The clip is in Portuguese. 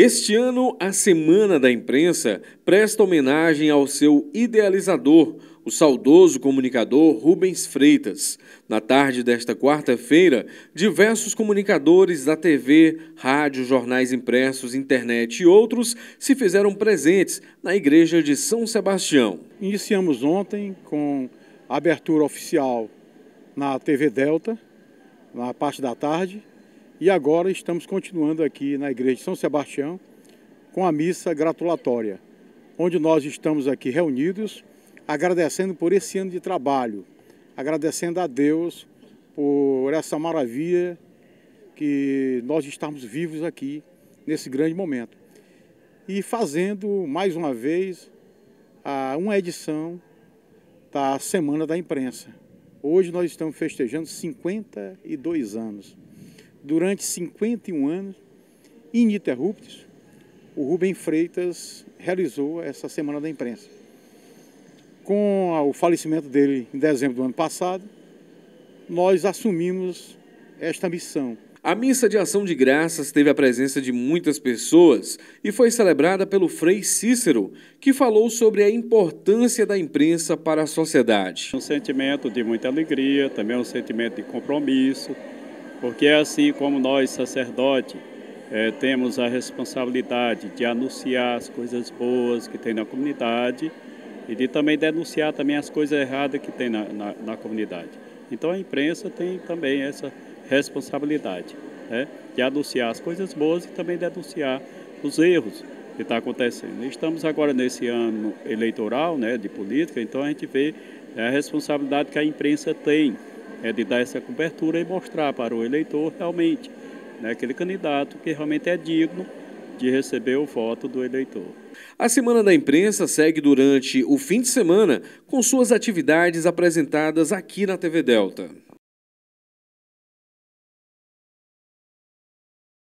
Este ano, a Semana da Imprensa presta homenagem ao seu idealizador, o saudoso comunicador Rubens Freitas. Na tarde desta quarta-feira, diversos comunicadores da TV, rádio, jornais impressos, internet e outros se fizeram presentes na igreja de São Sebastião. Iniciamos ontem com a abertura oficial na TV Delta, na parte da tarde, e agora estamos continuando aqui na Igreja de São Sebastião com a missa gratulatória, onde nós estamos aqui reunidos agradecendo por esse ano de trabalho, agradecendo a Deus por essa maravilha que nós estamos vivos aqui nesse grande momento. E fazendo mais uma vez uma edição da Semana da Imprensa. Hoje nós estamos festejando 52 anos durante 51 anos, ininterruptos, o Rubem Freitas realizou essa Semana da Imprensa. Com o falecimento dele em dezembro do ano passado, nós assumimos esta missão. A missa de ação de graças teve a presença de muitas pessoas e foi celebrada pelo Frei Cícero, que falou sobre a importância da imprensa para a sociedade. Um sentimento de muita alegria, também um sentimento de compromisso, porque é assim como nós, sacerdotes, é, temos a responsabilidade de anunciar as coisas boas que tem na comunidade e de também denunciar também as coisas erradas que tem na, na, na comunidade. Então a imprensa tem também essa responsabilidade né, de anunciar as coisas boas e também denunciar os erros que está acontecendo. Estamos agora nesse ano eleitoral né, de política, então a gente vê é, a responsabilidade que a imprensa tem é de dar essa cobertura e mostrar para o eleitor realmente né, aquele candidato que realmente é digno de receber o voto do eleitor. A Semana da Imprensa segue durante o fim de semana com suas atividades apresentadas aqui na TV Delta.